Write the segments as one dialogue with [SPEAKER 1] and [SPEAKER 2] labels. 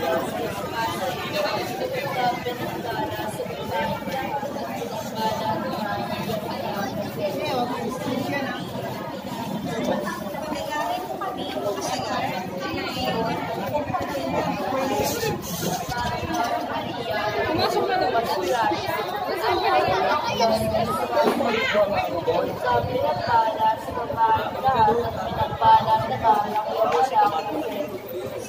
[SPEAKER 1] Thank you.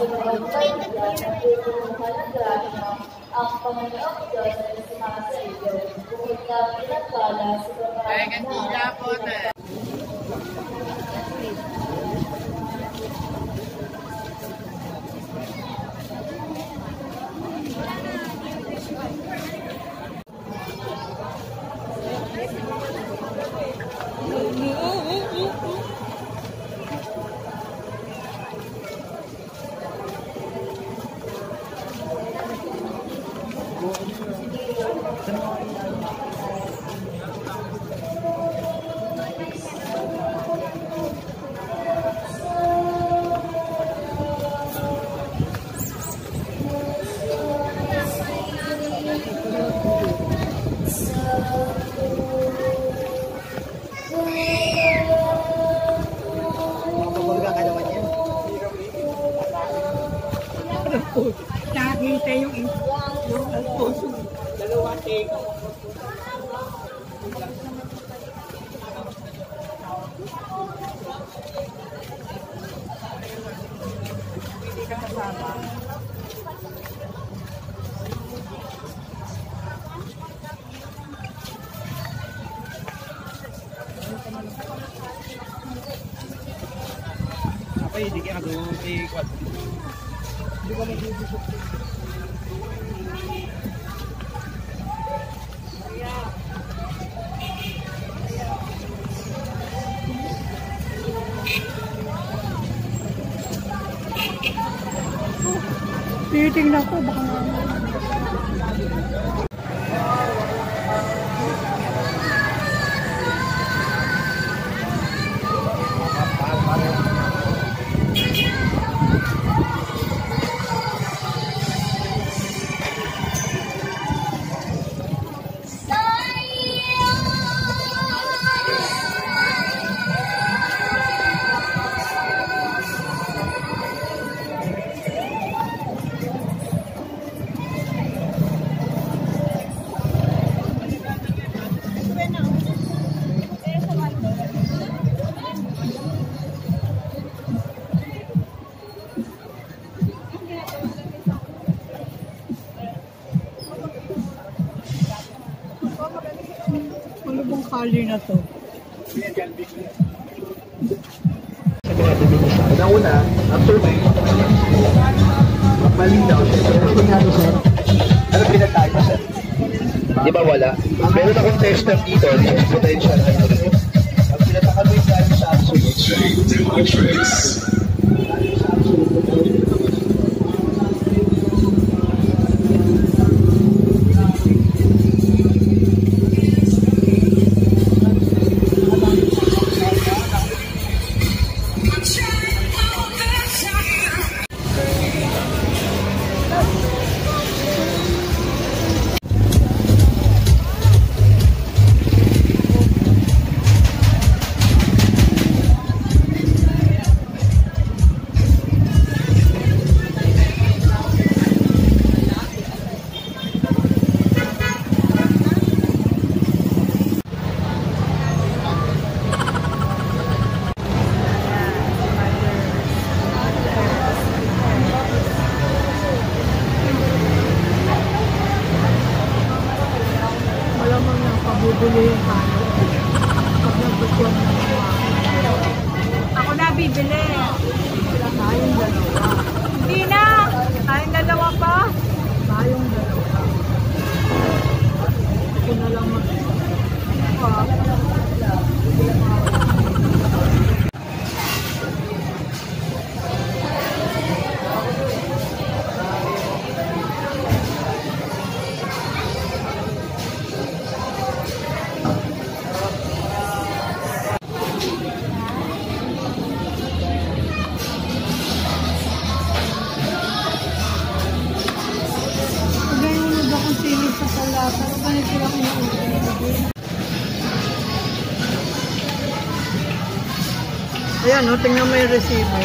[SPEAKER 2] ang Panginoong Diyos ay sumama sa iyo. Bukod ka pinagpala sa mga
[SPEAKER 3] Apa hindi kaya doon i-quad? Hindi ko mag-ibig.
[SPEAKER 1] Tinitingnan ko, baka mamaya. Na to?
[SPEAKER 4] sa mga diminisa. Una-una, after may malinaw, siyempre, ano sir? Ano pinagtayo sir? Di ba wala? Meron akong tester dito, potential. Ang pinatakan mo yung sa absolute.
[SPEAKER 1] Malamang Ayan, o, tingnan mo yung resibo.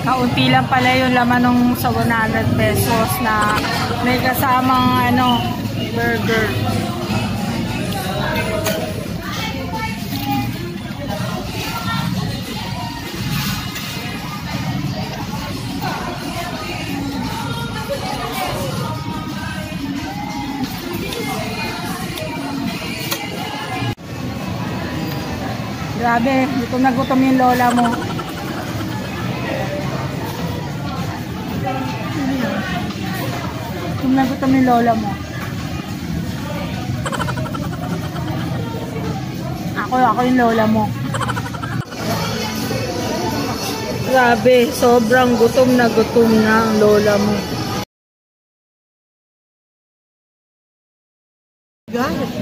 [SPEAKER 1] Kaunti lang pala yung laman ng sa 100 pesos na may kasamang ano, burger. Grabe, gutom na gutom yung lola mo. Gutom na gutom yung lola mo. Ako, ako yung lola mo. Grabe, sobrang gutom na gutom na ang lola mo. Galit.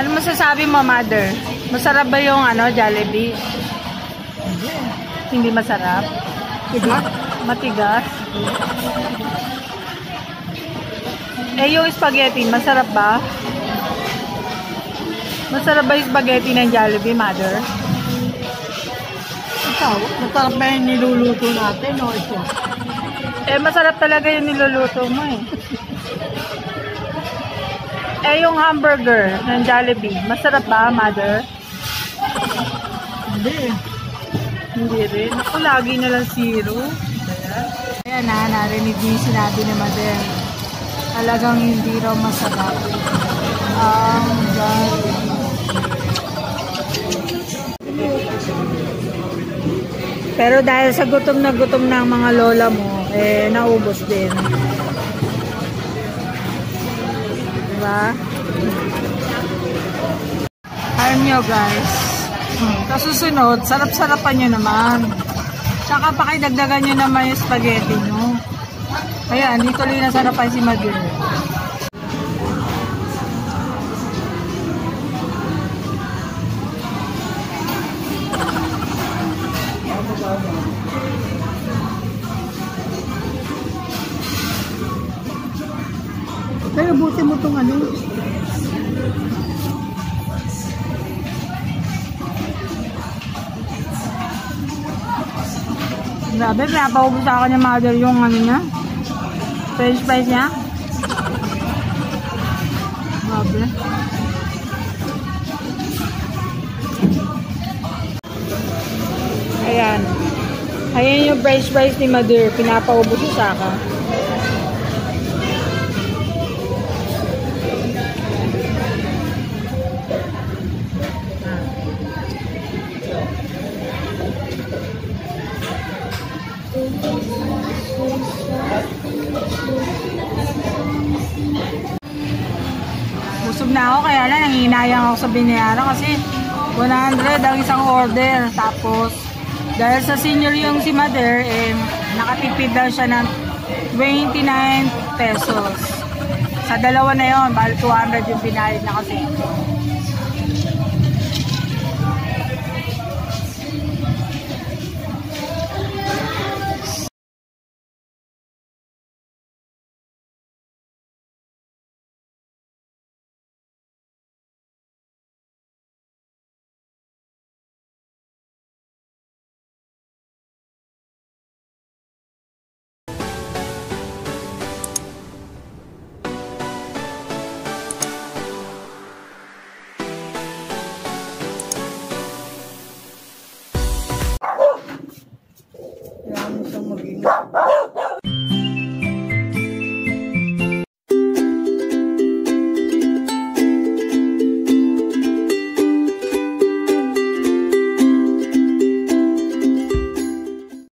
[SPEAKER 1] Ano masasabi mo, mother? Masarap ba yung ano, Jollibee? Hindi masarap? Matigas? Matigas? Eh, yung spaghetti, masarap ba? Masarap ba yung spaghetti ng Jollibee, mother?
[SPEAKER 5] Ikaw, masarap ba yung niluluto natin o ito?
[SPEAKER 1] Eh, masarap talaga yung niluluto mo eh. Eh, yung hamburger ng Jollibee, masarap ba, mother?
[SPEAKER 5] Hindi.
[SPEAKER 1] Hindi rin. Ako, lagi na lang zero. Ayan na, narinig niyo yung sinabi ni mother. Talagang hindi raw masarap. Ang Jollibee. Pero dahil sa gutom na gutom ng mga lola mo, eh, naubos din. Diba? Alam nyo guys, hmm, sarap-sarapan nyo naman. Tsaka pakidagdagan nyo naman yung spaghetti nyo. Ayan, dito tuloy na sarapan si Madir. Grabe, pinapaubos akin ni Mother yung ano niya. French fries niya. Grabe. Ayan. Ayan yung french fries ni Mother. Pinapaubos sa akin. Lang nanginayang ako sa binayaran kasi 100 ang isang order. Tapos dahil sa senior yung si mother, eh, nakatipid daw siya ng 29 pesos. Sa dalawa na yon, bali 200 yung binayad na kasi.